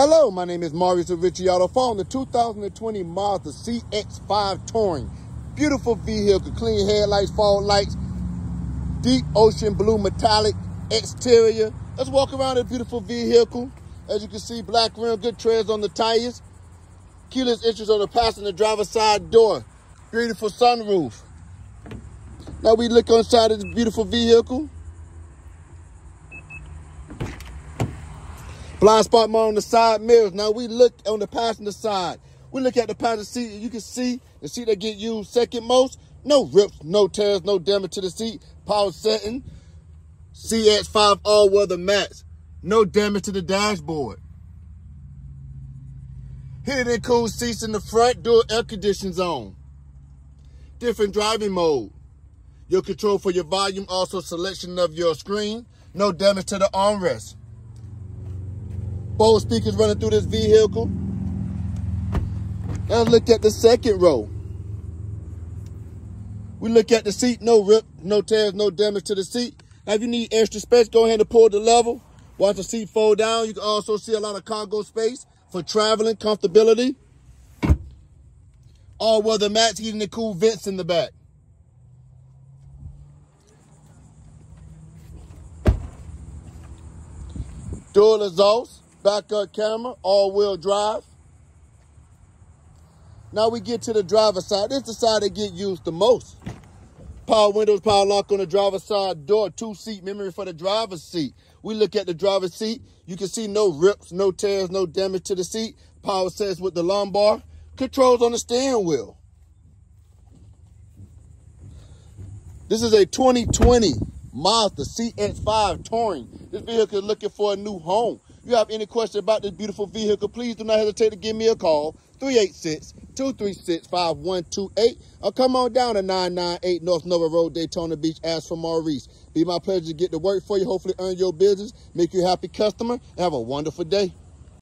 Hello, my name is Marius of Ritchey the 2020 Mazda CX-5 Touring. Beautiful vehicle, clean headlights, fog lights, deep ocean blue metallic exterior. Let's walk around this beautiful vehicle. As you can see, black rim, good treads on the tires. Keyless entries on the passenger driver side door. Beautiful sunroof. Now we look inside this beautiful vehicle. Blind spot more on the side mirrors. Now we look on the passenger side. We look at the passenger seat you can see the seat that get used second most. No rips, no tears, no damage to the seat. Power setting. CX5 all-weather mats. No damage to the dashboard. Heated and cool seats in the front, dual air conditioning zone. Different driving mode. Your control for your volume, also selection of your screen. No damage to the armrest. Bose speakers running through this vehicle. Now look at the second row. We look at the seat, no rip, no tears, no damage to the seat. Now if you need extra space, go ahead and pull the level. Watch the seat fold down. You can also see a lot of cargo space for traveling, comfortability. All weather mats, heating and cool vents in the back. Dual exhaust backup camera, all-wheel drive. Now we get to the driver's side. This is the side that get used the most. Power windows, power lock on the driver's side door, two-seat memory for the driver's seat. We look at the driver's seat. You can see no rips, no tears, no damage to the seat. Power sets with the lumbar. Controls on the steering wheel. This is a 2020 Mazda CX-5 Touring. This vehicle is looking for a new home. If you have any question about this beautiful vehicle, please do not hesitate to give me a call, 386-236-5128, or come on down to 998 North Nova Road, Daytona Beach. Ask for Maurice. Be my pleasure to get to work for you, hopefully earn your business, make you a happy customer, and have a wonderful day.